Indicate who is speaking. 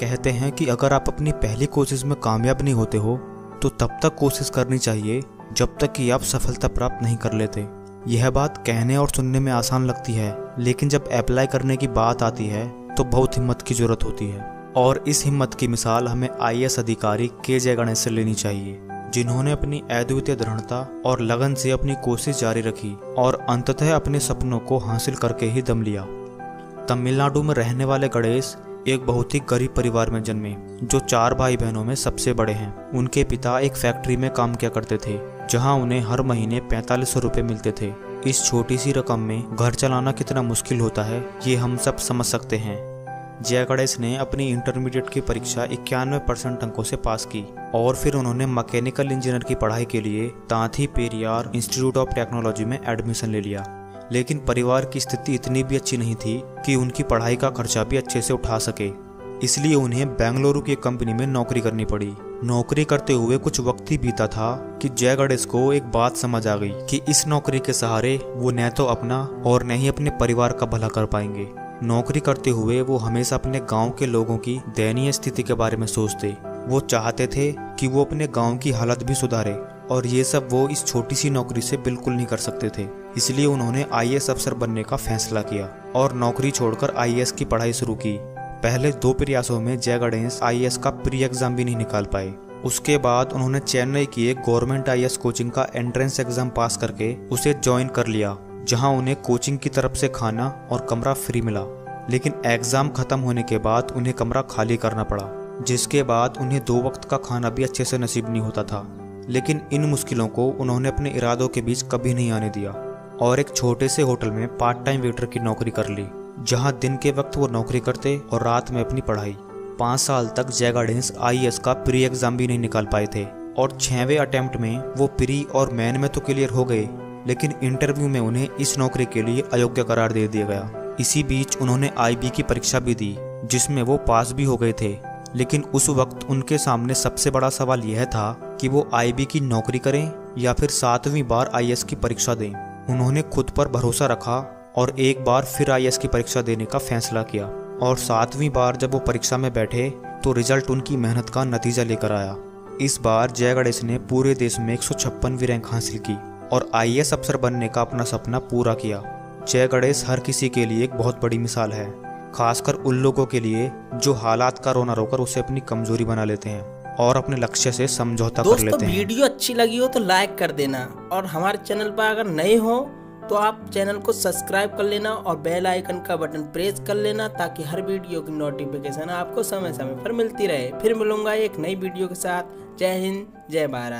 Speaker 1: कहते हैं कि अगर आप अपनी पहली कोशिश में कामयाब नहीं होते हो तो तब तक कोशिश करनी चाहिए, जब तक कि आप सफलता प्राप्त नहीं कर लेते। यह बात कहने और सुनने में आसान लगती है, लेकिन जब अप्लाई करने की बात आती है तो बहुत हिम्मत की ज़रूरत होती है। और इस हिम्मत की मिसाल हमें आई अधिकारी के जय गणेश से लेनी चाहिए, जिन्होंने अपनी अद्वितीय दृढ़ता और लगन से अपनी कोशिश जारी रखी और अंततः अपने सपनों को हासिल करके ही दम लिया। तमिलनाडु में रहने वाले गणेश एक बहुत ही गरीब परिवार में जन्मे, जो चार भाई बहनों में सबसे बड़े हैं। उनके पिता एक फैक्ट्री में काम किया करते थे, जहाँ उन्हें हर महीने पैंतालीस सौ मिलते थे। इस छोटी सी रकम में घर चलाना कितना मुश्किल होता है, ये हम सब समझ सकते हैं। गणेश ने अपनी इंटरमीडिएट की परीक्षा इक्यानवे परसेंट अंकों से पास की और फिर उन्होंने मैकेनिकल इंजीनियर की पढ़ाई के लिए Thanthai Periyar institute of technology में एडमिशन ले लिया। लेकिन परिवार की स्थिति इतनी भी अच्छी नहीं थी कि उनकी पढ़ाई का खर्चा भी अच्छे से उठा सके। इसलिए उन्हें बेंगलुरु की कंपनी में नौकरी करनी पड़ी। नौकरी करते हुए कुछ वक्त ही बीता था कि जय गणेश को एक बात समझ आ गई कि इस नौकरी के सहारे वो न तो अपना और न ही अपने परिवार का भला कर पाएँगे। नौकरी करते हुए वो हमेशा अपने गाँव के लोगों की दयनीय स्थिति के बारे में सोचते। वो चाहते थे कि वो अपने गाँव की हालत भी सुधारे और ये सब वो इस छोटी सी नौकरी से बिल्कुल नहीं कर सकते थे। इसलिए उन्होंने आईएएस अफसर बनने का फैसला किया और नौकरी छोड़कर आईएएस की पढ़ाई शुरू की। पहले दो प्रयासों में जय गणेश आई का प्री एग्ज़ाम भी नहीं निकाल पाए। उसके बाद उन्होंने चेन्नई की एक गवर्नमेंट आईएएस कोचिंग का एंट्रेंस एग्ज़ाम पास करके उसे ज्वाइन कर लिया। जहाँ उन्हें कोचिंग की तरफ़ से खाना और कमरा फ्री मिला। लेकिन एग्ज़ाम खत्म होने के बाद उन्हें कमरा खाली करना पड़ा, जिसके बाद उन्हें दो वक्त का खाना भी अच्छे से नसीब नहीं होता था। लेकिन इन मुश्किलों को उन्होंने अपने इरादों के बीच कभी नहीं आने दिया और एक छोटे से होटल में पार्ट टाइम वेटर की नौकरी कर ली, जहाँ दिन के वक्त वो नौकरी करते और रात में अपनी पढ़ाई। पाँच साल तक जय गार्डेंस आई का प्री एग्ज़ाम भी नहीं निकाल पाए थे और छवें अटेम्प्ट में वो प्री और मैन में तो क्लियर हो गए लेकिन इंटरव्यू में उन्हें इस नौकरी के लिए अयोग्य करार दे दिया गया। इसी बीच उन्होंने आईबी की परीक्षा भी दी, जिसमें वो पास भी हो गए थे। लेकिन उस वक्त उनके सामने सबसे बड़ा सवाल यह था कि वो आईबी की नौकरी करें या फिर सातवीं बार आई की परीक्षा दें। उन्होंने खुद पर भरोसा रखा और एक बार फिर आई की परीक्षा देने का फैसला किया और सातवीं बार जब वो परीक्षा में बैठे तो रिज़ल्ट उनकी मेहनत का नतीजा लेकर आया। इस बार जय गणेश ने पूरे देश में एक सौ रैंक हासिल की। और आई अफसर बनने का अपना सपना पूरा किया। जय गणेश हर किसी के लिए एक बहुत बड़ी मिसाल है खासकर उन लोगों के लिए जो हालात का रोना रोकर उसे अपनी कमज़ोरी बना लेते हैं और अपने लक्ष्य से समझौता कर लेते हैं।
Speaker 2: वीडियो अच्छी लगी हो तो लाइक कर देना और हमारे चैनल पर अगर नए हो तो आप चैनल को सब्सक्राइब कर लेना और बेल आइकन का बटन प्रेस कर लेना ताकि हर वीडियो की नोटिफिकेशन आपको समय समय पर मिलती रहे। फिर मिलूँगा एक नई वीडियो के साथ। जय हिंद जय भारत।